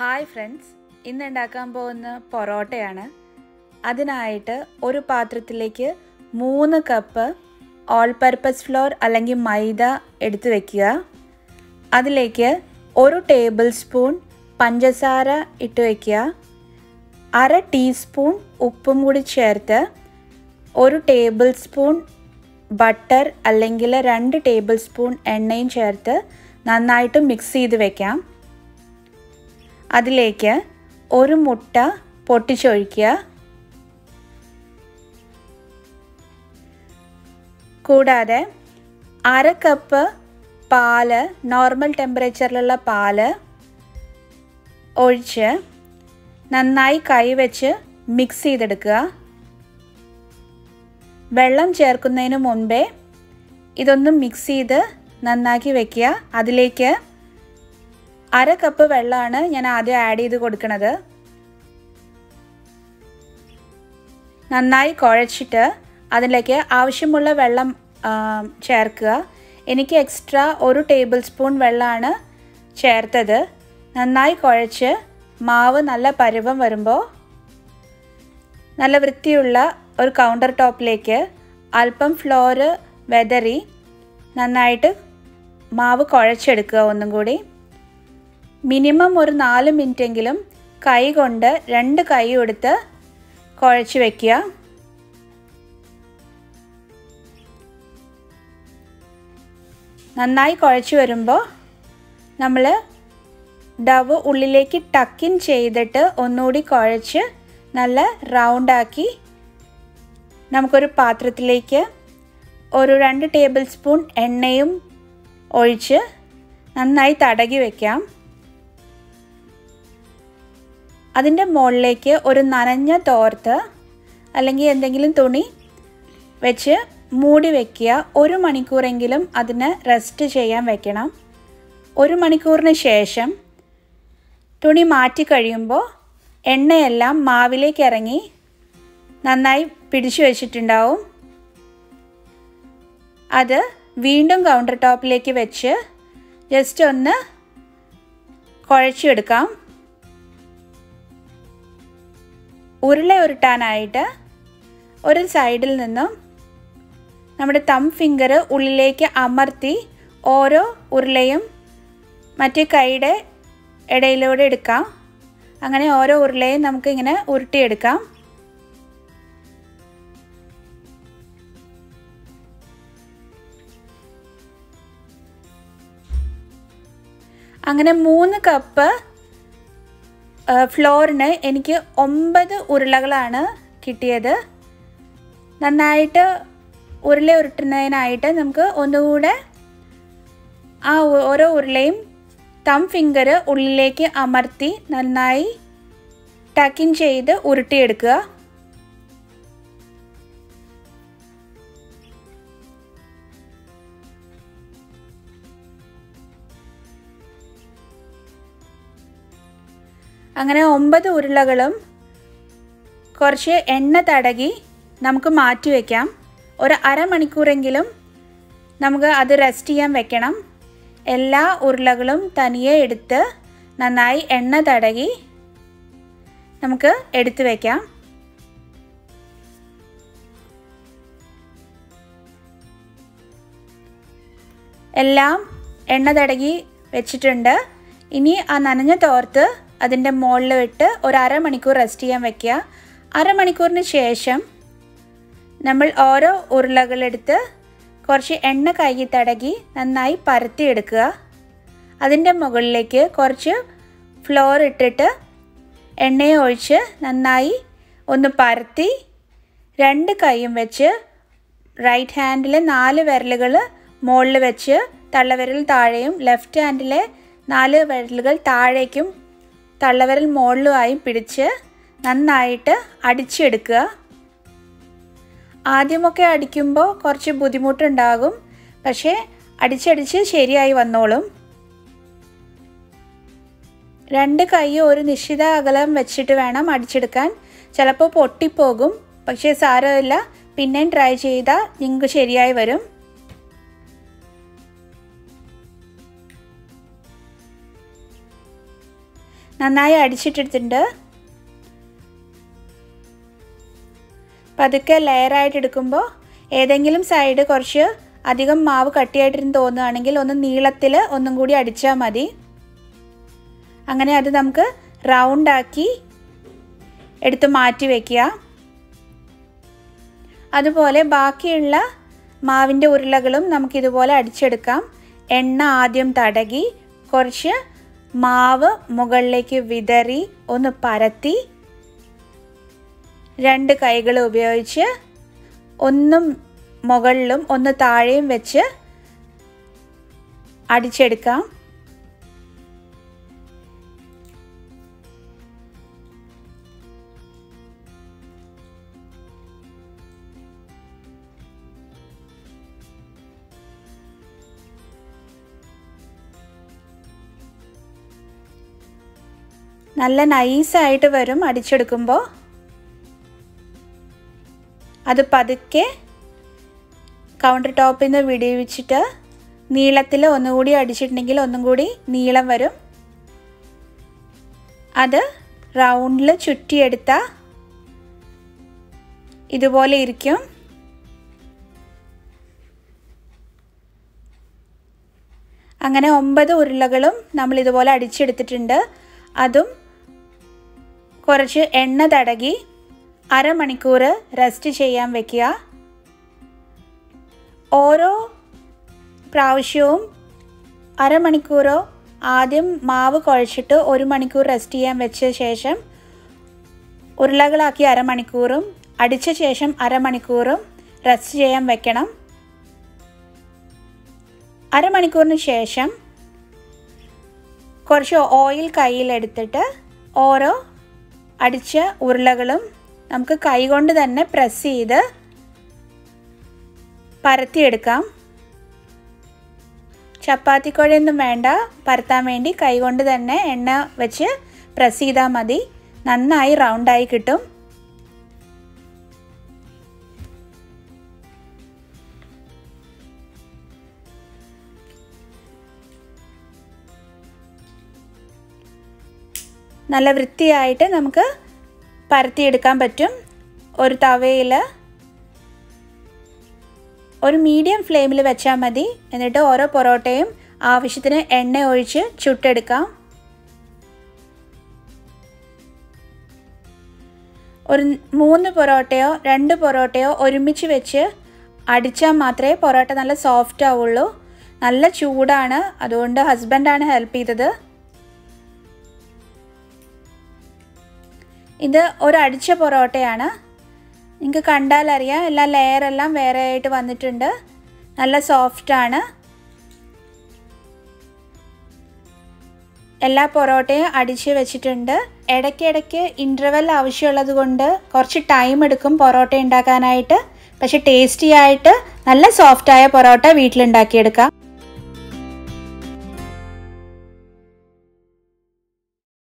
Hi friends. ഇന്ന് ഉണ്ടാക്കാൻ പോകുന്ന പൊറോട്ടയാണ്. അതിനായിട്ട് ഒരു പാത്രത്തിലേക്ക് മൂന്ന് കപ്പ് ഓൾ പർപ്പസ് ഫ്ലോർ അല്ലെങ്കിൽ മൈദ എടുത്തു വയ്ക്കുക അതിലേക്ക് ഒരു ടേബിൾ സ്പൂൺ പഞ്ചസാര ഇട്ട് വയ്ക്കുക അര ടീസ്പൂൺ ഉപ്പും കൂടി ചേർത്ത് ഒരു ടേബിൾ സ്പൂൺ ബട്ടർ അല്ലെങ്കിൽ രണ്ട് ടേബിൾ സ്പൂൺ എണ്ണയും ചേർത്ത് നന്നായിട്ട് മിക്സ് ചെയ്ത് വെക്കാം. അതിലേക്ക് ഒരു മുട്ട പൊട്ടിച്ചൊഴിക്കുക. കൂടാതെ അര കപ്പ് പാൽ നോർമൽ ടെമ്പറേച്ചറിലുള്ള പാൽ ഒഴിച്ച് നന്നായി കൈവച്ച് മിക്സ് ചെയ്തെടുക്കുക. വെള്ളം ചേർക്കുന്നതിന് മുൻപേ ഇതൊന്ന് മിക്സ് ചെയ്ത് നന്നാക്കി വയ്ക്കുക അതിലേക്ക് അര കപ്പ് വെള്ളമാണ് ഞാൻ ആദ്യം ആഡ് ചെയ്ത് കൊടുക്കുന്നത് നന്നായി കുഴച്ചിട്ട് അതിലേക്ക് ആവശ്യമുള്ള വെള്ളം ചേർക്കുക. എനിക്ക് എക്സ്ട്രാ ഒരു ടേബിൾ സ്പൂൺ വെള്ളമാണ് ചേർത്തത്. നന്നായി കുഴച്ച് മാവ് നല്ല പരുവം വരുമ്പോൾ നല്ല വൃത്തിയുള്ള ഒരു കൗണ്ടർ ടോപ്പിലേക്ക് അല്പം ഫ്ലോറ് വെതറി നന്നായിട്ട് മാവ് കുഴച്ചെടുക്കുക ഒന്നും കൂടി. മിനിമം ഒരു നാല് മിനിറ്റെങ്കിലും കൈ കൊണ്ട് രണ്ട് കൈ എടുത്ത് കുഴച്ച് വയ്ക്കുക നന്നായി കുഴച്ച് വരുമ്പോൾ നമ്മൾ ഡവ് ഉള്ളിലേക്ക് ടക്കിൻ ചെയ്തിട്ട് ഒന്നുകൂടി കുഴച്ച് നല്ല റൗണ്ടാക്കി നമുക്കൊരു പാത്രത്തിലേക്ക് ഒരു രണ്ട് ടേബിൾ സ്പൂൺ എണ്ണയും ഒഴിച്ച് നന്നായി തടകി വയ്ക്കാം അതിന്റെ മുകളിലേക്ക് ഒരു നനഞ്ഞ തോർത്ത് അല്ലെങ്കിൽ എന്തെങ്കിലും തുണി വെച്ച് മൂടി വയ്ക്കുക ഒരു മണിക്കൂറെങ്കിലും അതിന് റെസ്റ്റ് ചെയ്യാൻ വെക്കണം. ഒരു മണിക്കൂറിന് ശേഷം തുണി മാറ്റി കഴിയുമ്പോൾ എണ്ണയെല്ലാം മാവിലേക്ക് ഇറങ്ങി നന്നായി പിടിച്ചു വെച്ചിട്ടുണ്ടാവും. അത് വീണ്ടും കൗണ്ടർ ടോപ്പിലേക്ക് വെച്ച് ജസ്റ്റ് ഒന്ന് കുഴച്ചെടുക്കാം. ഉരുള ഉരുട്ടാനായിട്ട് ഒരു സൈഡിൽ നിന്നും നമ്മുടെ തം ഫിംഗർ ഉള്ളിലേക്ക് അമർത്തി ഓരോ ഉരുളയും മറ്റേ കൈയുടെ ഇടയിലൂടെ എടുക്കാം. അങ്ങനെ ഓരോ ഉരുളയും നമുക്കിങ്ങനെ ഉരുട്ടിയെടുക്കാം. അങ്ങനെ മൂന്ന് കപ്പ് ഫ്ലോറിന് എനിക്ക് ഒമ്പത് ഉരുളകളാണ് കിട്ടിയത്. നന്നായിട്ട് ഉരുള ഉരുട്ടുന്നതിനായിട്ട് നമുക്ക് ഒന്നുകൂടെ ആ ഓരോ ഉരുളയും തം ഫിംഗർ ഉള്ളിലേക്ക് അമർത്തി നന്നായി ടക്കിൻ ചെയ്ത് ഉരുട്ടിയെടുക്കുക. അങ്ങനെ ഒമ്പത് ഉരുളകളും കുറച്ച് എണ്ണ തടകി നമുക്ക് മാറ്റി വയ്ക്കാം ഒരു അരമണിക്കൂറെങ്കിലും നമുക്ക് അത് റെസ്റ്റ് ചെയ്യാൻ വെക്കണം. എല്ലാ ഉരുളകളും തനിയെ എടുത്ത് നന്നായി എണ്ണ തടകി നമുക്ക് എടുത്തു വയ്ക്കാം എല്ലാം എണ്ണ തടകി വെച്ചിട്ടുണ്ട്. ഇനി ആ നനഞ്ഞ തോർത്ത് അതിന്റെ മുകളിൽ ഇട്ട് ഒരു അരമണിക്കൂർ റെസ്റ്റ് ചെയ്യാൻ വെക്കുക. അരമണിക്കൂറിന് ശേഷം നമ്മൾ ഓരോ ഉരുളകളെടുത്ത് കുറച്ച് എണ്ണ കൈകി തടകി നന്നായി പരത്തിയെടുക്കുക. അതിന്റെ മുകളിലേക്ക് കുറച്ച് ഫ്ലോർ ഇട്ടിട്ട് എണ്ണയെ ഒഴിച്ച് നന്നായി ഒന്ന് പരത്തി രണ്ട് കൈയും വെച്ച് റൈറ്റ് ഹാൻഡിലെ നാല് വിരലുകൾ മുകളിൽ വെച്ച് തള്ളവിരൽ താഴെയും ലെഫ്റ്റ് ഹാൻഡിലെ നാല് വിരലുകൾ താഴേക്കും തള്ളവിരൽ മുകളിലുമായും പിടിച്ച് നന്നായിട്ട് അടിച്ചെടുക്കുക. ആദ്യമൊക്കെ അടിക്കുമ്പോൾ കുറച്ച് ബുദ്ധിമുട്ടുണ്ടാകും. പക്ഷേ അടിച്ചടിച്ച് ശരിയായി വന്നോളും. രണ്ട് കൈ ഒരു നിശ്ചിത അകലം വെച്ചിട്ട് വേണം അടിച്ചെടുക്കാൻ. ചിലപ്പോൾ പൊട്ടിപ്പോകും. പക്ഷേ സാരമില്ല. പിന്നെയും ട്രൈ ചെയ്താൽ നിങ്ങൾക്ക് ശരിയായി വരും. നന്നായി അടിച്ചിട്ടെടുത്തിട്ടുണ്ട്. പതുക്കെ ലെയറായിട്ട് എടുക്കുമ്പോൾ ഏതെങ്കിലും സൈഡ് കുറച്ച് അധികം മാവ് കട്ടിയായിട്ടിരുന്ന് തോന്നുകയാണെങ്കിൽ ഒന്ന് നീളത്തിൽ ഒന്നും കൂടി അടിച്ചാൽ മതി. അങ്ങനെ അത് നമുക്ക് റൗണ്ടാക്കി എടുത്ത് മാറ്റി വയ്ക്കുക അതുപോലെ ബാക്കിയുള്ള മാവിന്റെ ഉരുളകളും നമുക്കിതുപോലെ അടിച്ചെടുക്കാം. എണ്ണ ആദ്യം തടകി കുറച്ച് മാവ് മുകളിലേക്ക് വിതറി ഒന്ന് പരത്തി രണ്ട് കൈകൾ ഉപയോഗിച്ച് ഒന്നും മുകളിലും ഒന്ന് താഴെയും വെച്ച് അടിച്ചെടുക്കാം. നല്ല നൈസായിട്ട് വരും അടിച്ചെടുക്കുമ്പോൾ അത് പതുക്കെ കൗണ്ടർ ടോപ്പിൽ നിന്ന് വിടിവിച്ചിട്ട് നീളത്തിൽ ഒന്നുകൂടി അടിച്ചിട്ടുണ്ടെങ്കിൽ ഒന്നും കൂടി നീളം വരും. അത് റൗണ്ടിൽ ചുറ്റിയെടുത്ത ഇതുപോലെ ഇരിക്കും. അങ്ങനെ ഒമ്പത് ഉരുളകളും നമ്മൾ ഇതുപോലെ അടിച്ചെടുത്തിട്ടുണ്ട്. അതും കുറച്ച് എണ്ണ തടകി അരമണിക്കൂർ റെസ്റ്റ് ചെയ്യാൻ വെക്കുക. ഓരോ പ്രാവശ്യവും അരമണിക്കൂറോ ആദ്യം മാവ് കുഴച്ചിട്ട് ഒരു മണിക്കൂർ റെസ്റ്റ് ചെയ്യാൻ വെച്ച ശേഷം ഉരുളകളാക്കി അരമണിക്കൂറും അടിച്ച ശേഷം അരമണിക്കൂറും റെസ്റ്റ് ചെയ്യാൻ വെക്കണം. അരമണിക്കൂറിന് ശേഷം കുറച്ച് ഓയിൽ കയ്യിലെടുത്തിട്ട് ഓരോ അടിച്ച ഉരുളകളും നമുക്ക് കൈകൊണ്ട് തന്നെ പ്രസ് ചെയ്ത് പരത്തിയെടുക്കാം. ചപ്പാത്തിക്കുഴയൊന്നും വേണ്ട പരത്താൻ വേണ്ടി കൈകൊണ്ട് തന്നെ എണ്ണ വെച്ച് പ്രസ് ചെയ്താൽ മതി. നന്നായി റൗണ്ടായി കിട്ടും. നല്ല വൃത്തിയായിട്ട് നമുക്ക് പരത്തിയെടുക്കാൻ പറ്റും. ഒരു തവയിൽ ഒരു മീഡിയം ഫ്ലെയിമിൽ വെച്ചാൽ മതി. എന്നിട്ട് ഓരോ പൊറോട്ടയും ആവശ്യത്തിന് എണ്ണ ഒഴിച്ച് ചുട്ടെടുക്കാം. ഒരു മൂന്ന് പൊറോട്ടയോ രണ്ട് പൊറോട്ടയോ ഒരുമിച്ച് വെച്ച് അടിച്ചാൽ മാത്രമേ പൊറോട്ട നല്ല സോഫ്റ്റ് ആവുള്ളൂ. നല്ല ചൂടാണ്. അതുകൊണ്ട് ഹസ്ബൻഡാണ് ഹെൽപ്പ് ചെയ്തത്. ഇത് ഒരടിച്ച പൊറോട്ടയാണ്. നിങ്ങൾക്ക് കണ്ടാൽ അറിയാം എല്ലാ ലെയറെല്ലാം വേറെ ആയിട്ട് വന്നിട്ടുണ്ട്. നല്ല സോഫ്റ്റാണ് എല്ലാ പൊറോട്ടയും അടിച്ച് വെച്ചിട്ടുണ്ട്. ഇടയ്ക്കിടയ്ക്ക് ഇന്റർവെൽ ആവശ്യമുള്ളത് കൊണ്ട് കുറച്ച് ടൈം എടുക്കും പൊറോട്ട ഉണ്ടാക്കാനായിട്ട്. പക്ഷെ ടേസ്റ്റി ആയിട്ട് നല്ല സോഫ്റ്റായ പൊറോട്ട വീട്ടിലുണ്ടാക്കിയെടുക്കാം.